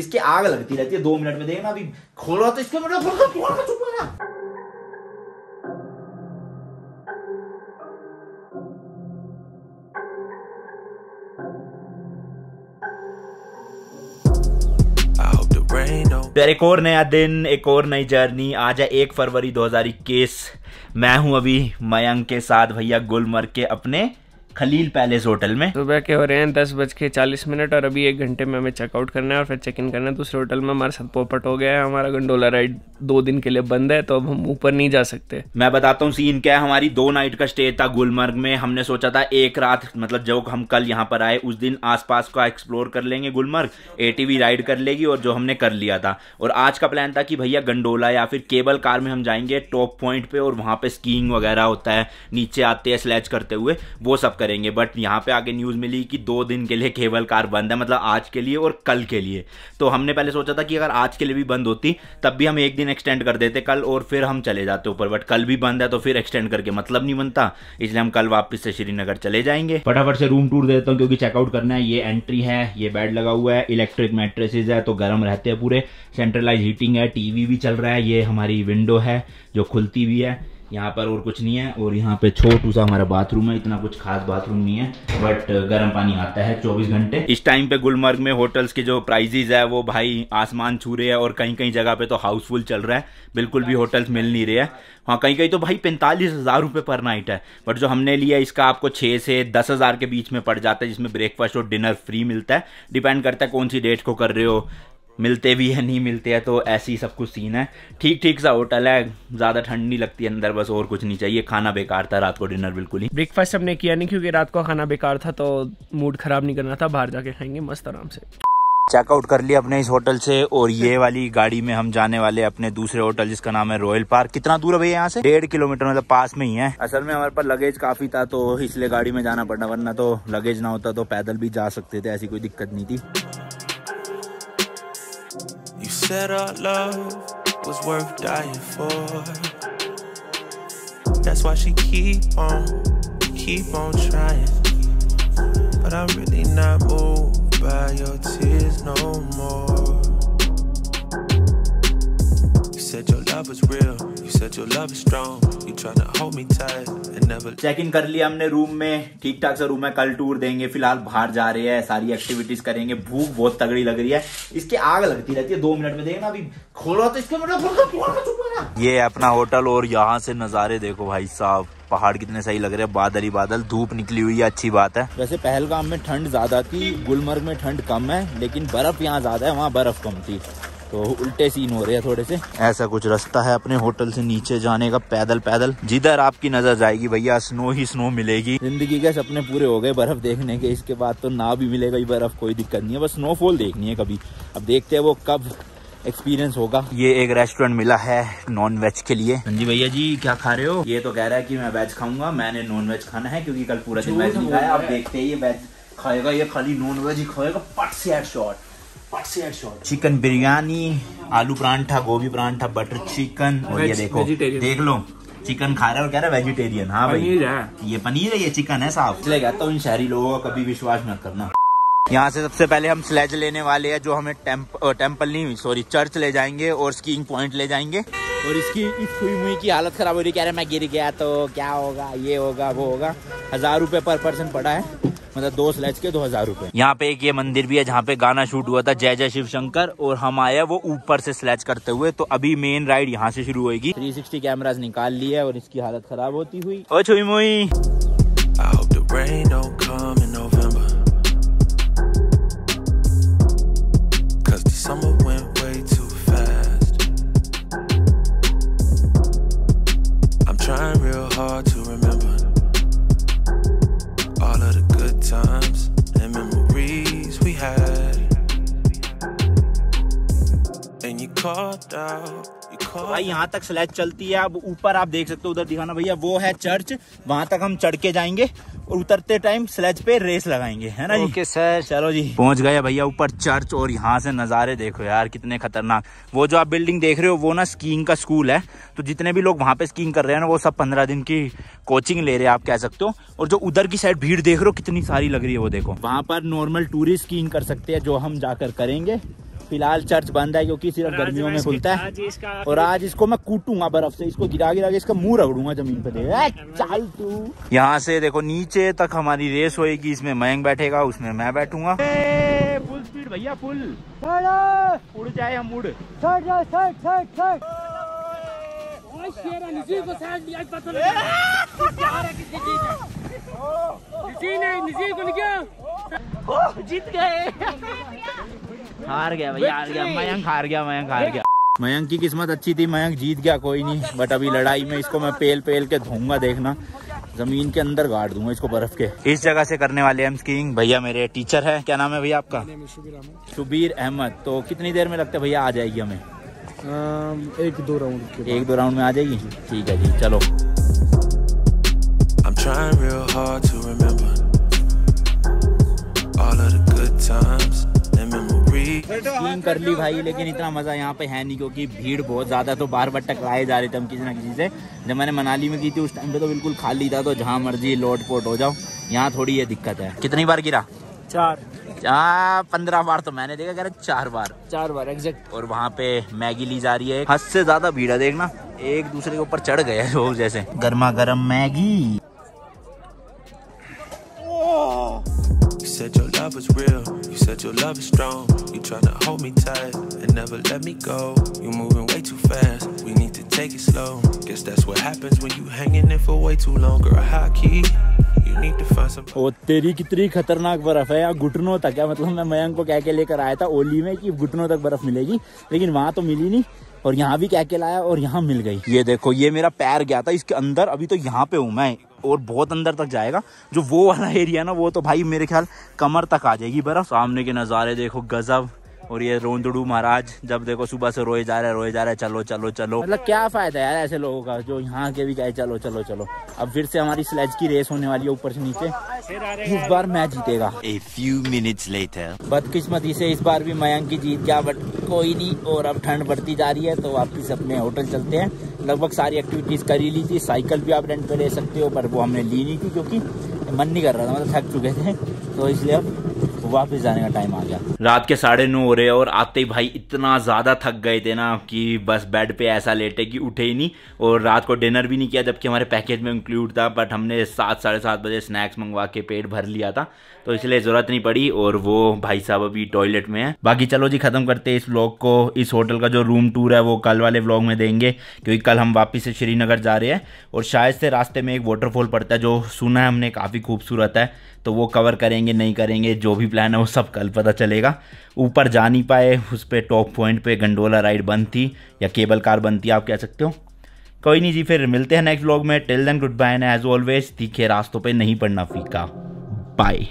इसके आग लगती रहती है दो मिनट में। देखना अभी खोलो तो इसके मतलब एक और नया दिन, एक और नई जर्नी। आज है एक फरवरी 2021 मैं हूँ अभी मयंक के साथ, भैया गुलमर्ग के अपने खलील पैलेस होटल में। सुबह के हो रहे हैं दस बज के चालीस मिनट और अभी एक घंटे में हमें चेकआउट करना है और फिर चेक इन करना है। दूसरे होटल में हमारे साथ पोपट हो गया है। हमारा गंडोला राइड दो दिन के लिए बंद है तो अब हम ऊपर नहीं जा सकते। मैं बताता हूँ सीन क्या है। हमारी दो नाइट का स्टे था गुलमर्ग में। हमने सोचा था एक रात मतलब जब हम कल यहाँ पर आए उस दिन आसपास का एक्सप्लोर कर लेंगे गुलमर्ग एटीवी राइड कर लेगी और जो हमने कर लिया था। और आज का प्लान था कि भैया गंडोला या फिर केबल कार में हम जाएँगे टॉप पॉइंट पे और वहाँ पे स्कीइंग वगैरह होता है नीचे आते हैं स्लैच करते हुए वो सब करेंगे बट यहाँ पे आगे न्यूज़ मिली कि दो दिन के लिए केबल कार बंद है मतलब आज के लिए और कल के लिए। तो हमने पहले सोचा था कि अगर आज के लिए भी बंद होती, तब भी हम एक दिन एक्सटेंड कर देते कल और फिर हम चले जाते ऊपर। बट कल भी बंद है तो फिर एक्सटेंड करके मतलब नहीं बनता, इसलिए हम कल वापस से श्रीनगर चले जाएँगे। फटाफट से रूम टूर देता हूँ क्योंकि चेकआउट करना है, ये एंट्री है, ये बेड लगा हुआ है इलेक्ट्रिक मैट्रेसेस है तो गर्म रहते हैं पूरे। सेंट्रलाइज हीटिंग है टीवी भी चल रहा है, ये हमारी विंडो है, जो खुलती भी है। यहाँ पर और कुछ नहीं है, और यहाँ पे छोटू सा हमारा बाथरूम है, इतना कुछ खास बाथरूम नहीं है बट गर्म पानी आता है 24 घंटे। इस टाइम पे गुलमर्ग में होटल्स के जो प्राइजेज है, वो भाई आसमान छू रहे हैं और कहीं कहीं जगह पे तो हाउसफुल चल रहा है। बिल्कुल भी होटल्स मिल नहीं रहे हैं। हाँ कहीं कहीं तो भाई पैंतालीस हज़ार पर नाइट है। बट जो हमने लिया इसका आपको छः से दस हज़ार के बीच में पड़ जाता है, जिसमें ब्रेकफास्ट और डिनर फ्री मिलता है। डिपेंड करता है कौन सी डेट को कर रहे हो। मिलते भी है नहीं मिलते हैं तो ऐसी सब कुछ सीन है। ठीक ठीक सा होटल है ज़्यादा ठंड नहीं लगती अंदर बस और कुछ नहीं चाहिए खाना बेकार था रात को डिनर बिल्कुल ही। ब्रेकफास्ट हमने किया नहीं क्योंकि रात को खाना बेकार था तो मूड खराब नहीं करना था बाहर जाके खाएँगे मस्त आराम से। चेकआउट कर लिया अपने इस होटल से और ये वाली गाड़ी में हम जाने वाले अपने दूसरे होटल जिसका नाम है रॉयल पार्क कितना दूर है भैया यहाँ से? डेढ़ किलोमीटर मतलब पास में ही है। असल में हमारे पास लगेज काफ़ी था तो इसलिए गाड़ी में जाना पड़ना वरना तो लगेज ना होता तो पैदल भी जा सकते थे ऐसी कोई दिक्कत नहीं थी। Said our love was worth dying for. That's why she keep on, keep on trying. But I'm really not moved by your tears no more. Check in कर लिया हमने रूम में। ठीक ठाक सा रूम है कल टूर देंगे। फ़िलहाल बाहर जा रहे हैं सारी एक्टिविटीज़ करेंगे। भूख बहुत तगड़ी लग रही है। इसके आग लगती रहती है दो मिनट में। देखना अभी खोलो तो इसके मतलब खोल खोल खोल चुप हो जा। ये अपना होटल और यहाँ से नजारे देखो भाई साहब। पहाड़ कितने सही लग रहे हैं। बादल ही बादल। धूप निकली हुई है अच्छी बात है। वैसे पहलगाम में ठंड ज़्यादा थी गुलमर्ग में ठंड कम है लेकिन बर्फ़ यहाँ ज़्यादा है वहाँ बर्फ़ कम थी। तो उल्टे सीन हो रहे हैं थोड़े से। ऐसा कुछ रास्ता है अपने होटल से नीचे जाने का पैदल पैदल। जिधर आपकी नज़र जाएगी भैया स्नो ही स्नो मिलेगी। ज़िंदगी के सपने पूरे हो गए बर्फ़ देखने के इसके बाद तो ना भी मिलेगा ही बर्फ़ कोई दिक्कत नहीं है। बस स्नोफॉल देखनी है कभी। अब देखते हैं वो कब एक्सपीरियंस होगा। ये एक रेस्टोरेंट मिला है नॉन वेज के लिए। हाँ जी भैया जी क्या खा रहे हो? ये तो कह रहा है कि मैं वेज खाऊँगा। मैंने नॉन वेज खाना है क्योंकि कल पूरा दिन वेज नहीं खाया। आप देखते हैं ये वेज खाएगा ये खाली नॉन वेज ही खाएगा। पट से से हेडशॉट चिकन बिरयानी आलू परांठा गोभी परांठा बटर चिकन और ये देखो देख लो चिकन खा रहा है और कह रहा है वेजिटेरियन हाँ। भाई ये पनीर है ये चिकन है साहब इसलिए कहता हूँ इन शहरी लोगों का कभी विश्वास न करना। यहाँ से सबसे पहले हम स्लेज लेने वाले हैं जो हमें टेम्प, अ, टेंपल नहीं सॉरी चर्च ले जाएँगे और स्कीइंग पॉइंट ले जाएँगे। और इसकी इस हुई मुई की हालत खराब हो रही कह रहे मैं गिर गया तो क्या होगा ये होगा वो होगा। हज़ार रुपए पर पर्सन पड़ा है। मतलब दो स्लैच के दो हज़ार रूपए। यहाँ पे एक ये मंदिर भी है जहाँ पे गाना शूट हुआ था जय जय शिव शंकर और हम आए वो ऊपर से स्लैच करते हुए। तो अभी मेन राइड यहाँ से शुरू होगी थ्री सिक्सटी कैमराज निकाल लिए और इसकी हालत खराब होती हुई। और छुई मुई। भाई यहाँ तक स्लैच चलती है अब ऊपर आप देख सकते हो उधर दिखाना भैया वो है चर्च वहाँ तक हम चढ़ के जाएँगे और उतरते टाइम स्लैच पे रेस लगाएँगे है ना जी? ओके सर चलो जी। पहुँच गए भैया ऊपर चर्च और यहाँ से नज़ारे देखो यार कितने खतरनाक। वो जो आप बिल्डिंग देख रहे हो वो ना स्कीइंग का स्कूल है। तो जितने भी लोग वहाँ पे स्कीइंग कर रहे हैं ना वो सब पंद्रह दिन की कोचिंग ले रहे हैं आप कह सकते हो। और जो उधर की साइड भीड़ देख रहे हो कितनी सारी लग रही है वो देखो। वहाँ पर नॉर्मल टूरिस्ट स्कीइंग कर सकते हैं जो हम जाकर करेंगे। फ़िलहाल चर्च बंद है क्योंकि सिर्फ़ गर्मियों में खुलता है। और आज इसको मैं कूटूँगा बर्फ़ से इसको गिरा गिरा के इसका मुँह रगड़ूँगा ज़मीन पे देख। चल तू। यहाँ से देखो नीचे तक हमारी रेस होएगी इसमें मयंक बैठेगा उसमें मैं बैठूँगा। फुल स्पीड भैया फुल उड़ जाए हम उड़। जीत गए। हार गया भैया हार गया। मयंक हार गया मयंक हार गया। मयंक की किस्मत अच्छी थी मयंक जीत गया कोई नहीं। बट अभी लड़ाई में इसको मैं पेल पेल के धोऊँगा देखना। ज़मीन के अंदर गाड़ दूँगा इसको बर्फ़ के। इस जगह से करने वाले हम स्कीइंग भैया मेरे टीचर है। क्या नाम है भैया आपका? शुबीर अहमद। तो कितनी देर में लगता है भैया आ जाएगी हमें? एक दो राउंड एक दो राउंड में आ जाएगी? ठीक है जी चलो। I'm trying real hard to remember all of the good times. Skiing कर ली भाई लेकिन इतना मज़ा यहाँ पे है नहीं क्योंकि भीड़ बहुत ज़्यादा तो बार बार टकराए जा रहे थे हम किसी ना किसी से। जब मैंने मनाली में की थी उस टाइम पे तो बिल्कुल खाली था तो जहाँ मर्ज़ी लोट पोट हो जाओ। यहाँ थोड़ी ये दिक्कत है। कितनी बार गिरा? चार। चार पंद्रह बार तो मैंने देखा कह रहे चार बार। चार बार एग्जैक्ट और वहाँ पे मैगी ली जा रही है। हद से ज़्यादा भीड़ है देखना। एक दूसरे के ऊपर चढ़ गए लोग जैसे। गर्मा गर्म Maggi. Said your love was real, you said your love is strong. You tryna hold me tight and never let me go. You moving way too fast, we need to take it slow. Guess that's what happens when you hanging in for way too long. Girl, high key, you need to find some. ओ तेरी कितनी खतरनाक बर्फ़ है यहाँ घुटनों तक है मतलब मैं मयंक को कह के लेकर आया था ओली में कि घुटनों तक बर्फ़ मिलेगी लेकिन वहाँ तो मिली नहीं और यहाँ भी कह के लाया और यहाँ मिल गई ये देखो ये मेरा पैर गया था इसके अंदर अभी तो यहाँ पे हूँ मैं और बहुत अंदर तक जाएगा। जो वो वाला एरिया ना वो तो भाई मेरे ख्याल कमर तक आ जाएगी बर्फ़। सामने के नज़ारे देखो गजब। और ये रोंदड़ू महाराज जब देखो सुबह से रोए जा रहे रोए जा रहे चलो चलो चलो। मतलब क्या फ़ायदा यार ऐसे लोगों का जो यहाँ के भी कहे चलो चलो चलो। अब फिर से हमारी स्लेज की रेस होने वाली है ऊपर से नीचे। इस बार मैं जीतेगा। A few minutes later. बदकिस्मती से इस बार भी मयंक की जीत गया बट कोई नहीं और अब ठंड बढ़ती जा रही है तो वापस अपने होटल चलते हैं। लगभग सारी एक्टिविटीज़ कर ही ली थी। साइकिल भी आप रेंट पे ले सकते हो, पर वो हमने ली नहीं थी क्योंकि मन नहीं कर रहा था मतलब थक चुके थे। तो इसलिए अब वापस जाने का टाइम आ गया। रात के साढ़े नौ हो रहे और आते ही भाई इतना ज़्यादा थक गए थे ना कि बस बेड पे ऐसा लेटे कि उठे ही नहीं और रात को डिनर भी नहीं किया, जबकि हमारे पैकेज में इंक्लूड था बट हमने सात, साढ़े सात बजे स्नैक्स मंगवा के पेट भर लिया था तो इसलिए ज़रूरत नहीं पड़ी और वो भाई साहब अभी टॉयलेट में है। बाकी चलो जी, ख़त्म करते इस व्लॉग को। इस होटल का जो रूम टूर है, वो कल वाले व्लॉग में देंगे, क्योंकि कल हम वापस से श्रीनगर जा रहे हैं और शायद से रास्ते में एक वाटरफॉल पड़ता है, जो सुना है हमने, काफ़ी खूबसूरत है। तो वो कवर करेंगे, नहीं करेंगे, जो भी प्लान है वो सब कल पता चलेगा। ऊपर जा नहीं पाए, उस पर टॉप पॉइंट पे गंडोला राइड बंद थी, या केबल कार बंद थी, आप कह सकते हो। कोई नहीं जी, फिर मिलते हैं नेक्स्ट ब्लॉग में। Till then goodbye and as always तीखे रास्तों पर नहीं पड़ना फीका। बाय